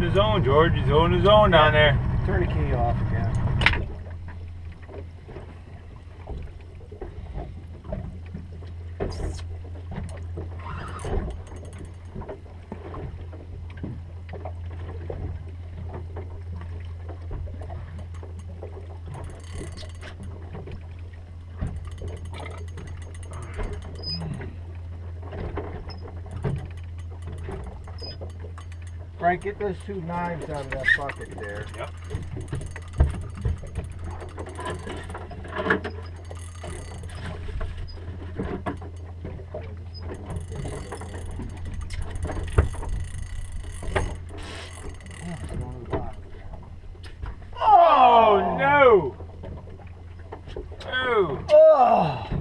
his own, George. He's holding his own down there. Turn the key off again. Frank, get those two knives out of that bucket there. Yep. Oh, no! Oh! oh.